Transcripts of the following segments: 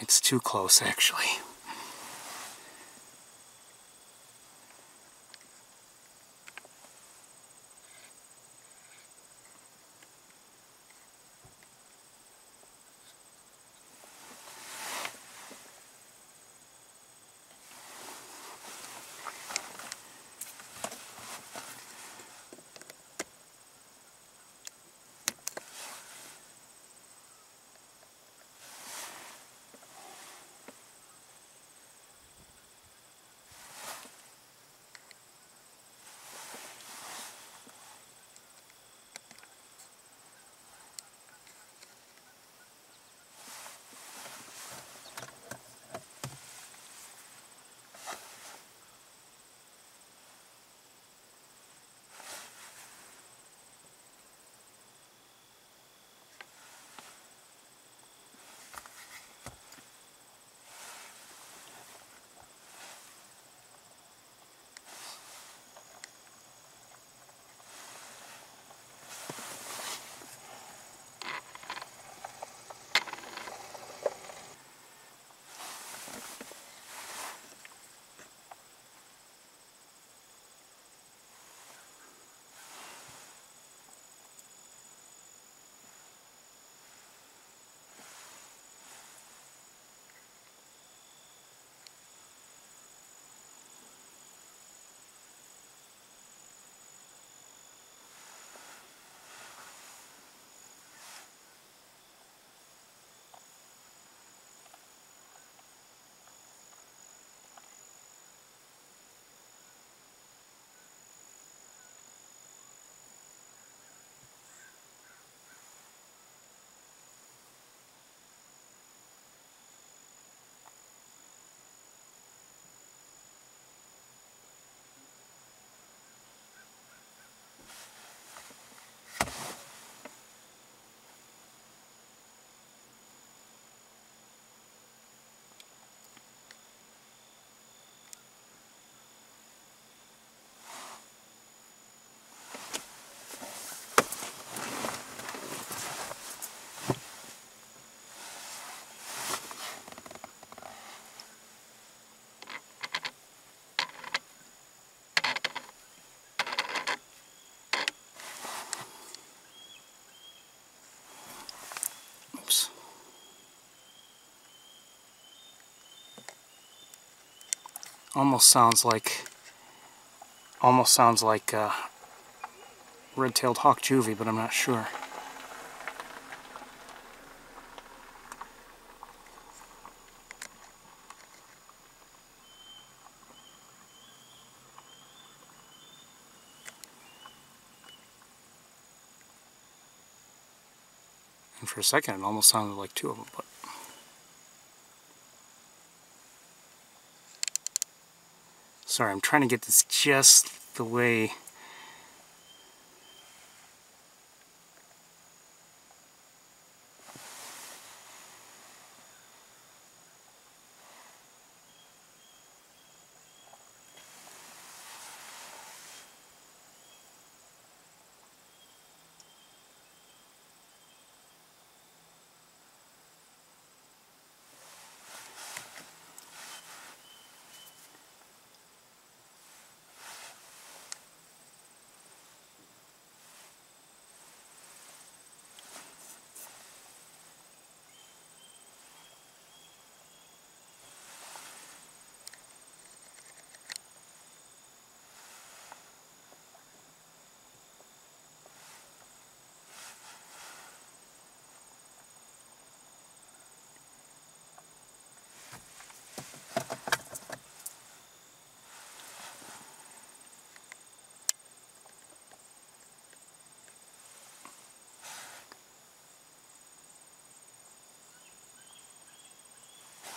It's too close, actually. Almost sounds like almost sounds like uh, red-tailed hawk juvie, but I'm not sure. And for a second, it almost sounded like two of them, but sorry, I'm trying to get this just the way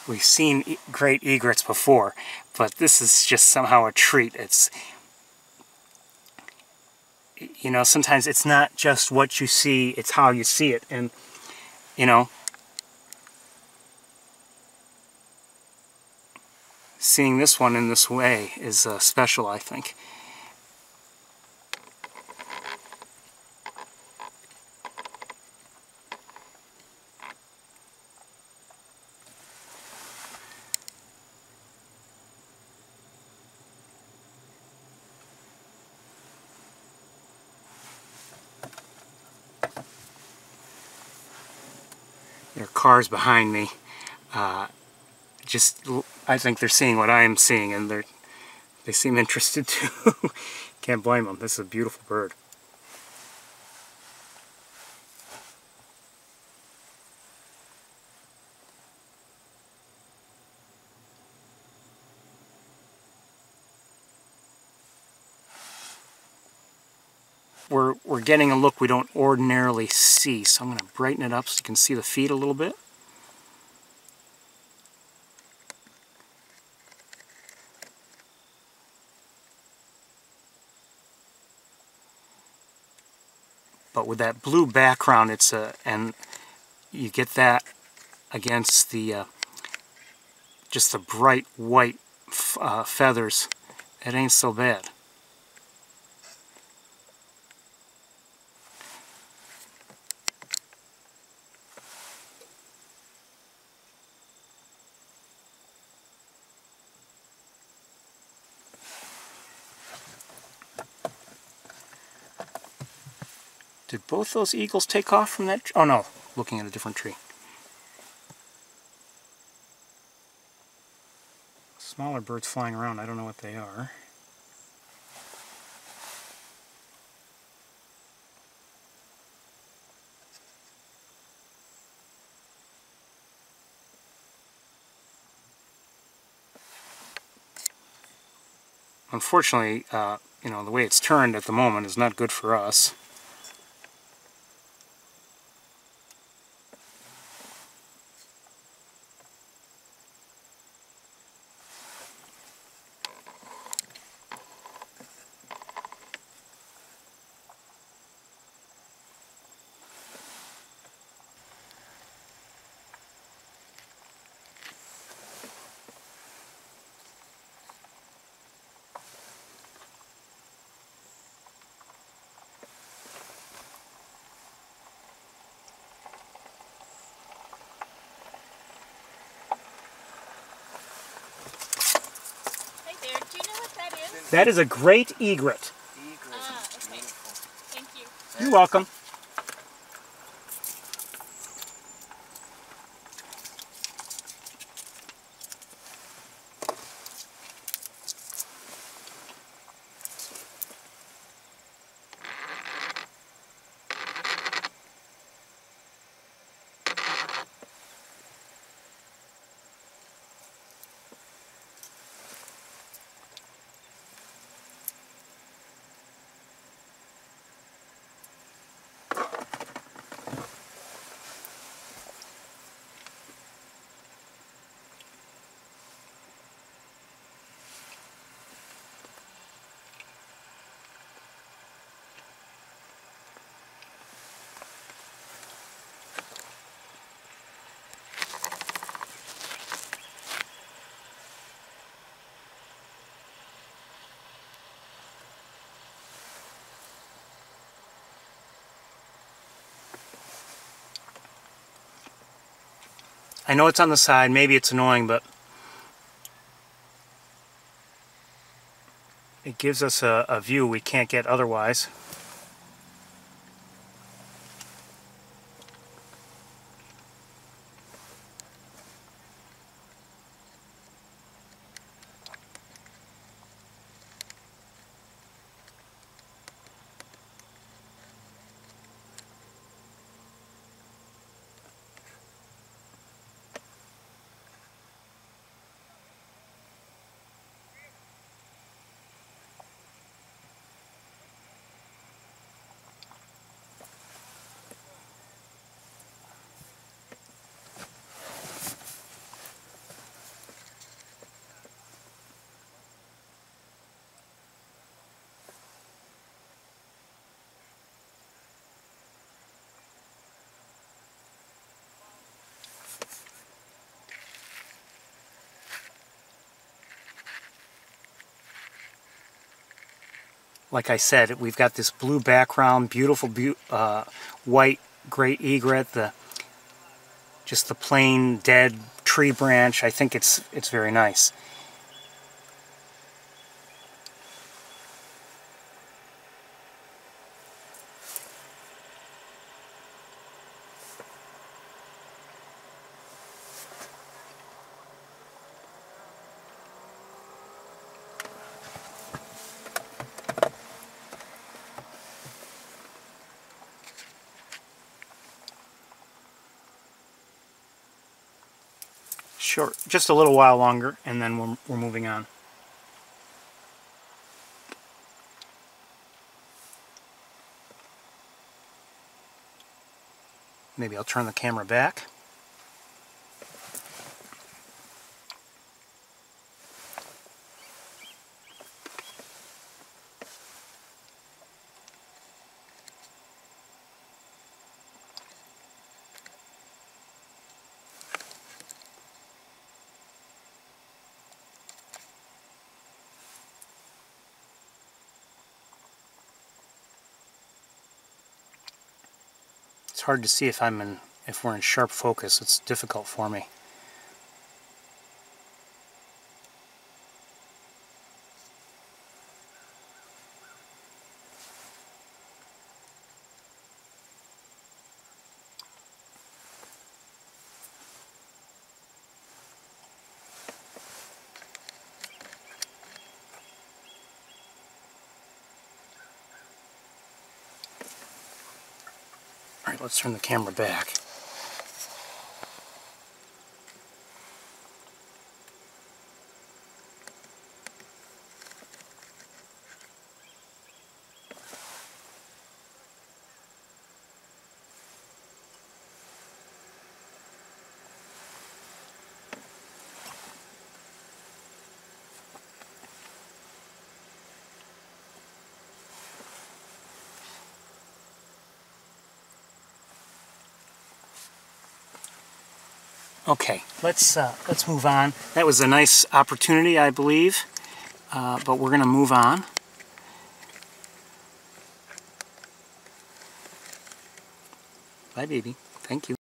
We've seen great egrets before, but this is just somehow a treat. It's, you know, sometimes it's not just what you see, it's how you see it. And, you know, seeing this one in this way is uh, special, I think. There are cars behind me. Uh, just, I think they're seeing what I am seeing, and they're they seem interested too. Can't blame them. This is a beautiful bird. We're, getting a look we don't ordinarily see. So I'm going to brighten it up so you can see the feet a little bit. But with that blue background, it's a, and you get that against the, uh, just the bright white uh, feathers, it ain't so bad. Did both those eagles take off from that? Oh no, looking at a different tree. Smaller birds flying around, I don't know what they are. Unfortunately, uh, you know, the way it's turned at the moment is not good for us. That is a great egret. Ah, okay. Thank you. You're welcome. I know it's on the side, maybe it's annoying, but it gives us a, a view we can't get otherwise. Like I said, we've got this blue background, beautiful be uh, white great egret, the just the plain dead tree branch. I think it's it's very nice. Short, just a little while longer, and then we're, we're moving on. Maybe I'll turn the camera back. It's hard to see if I'm in if we're in sharp focus. It's difficult for me. All right, let's turn the camera back. Okay, let's uh, let's move on. That was a nice opportunity, I believe, uh, but we're going to move on. Bye, baby. Thank you.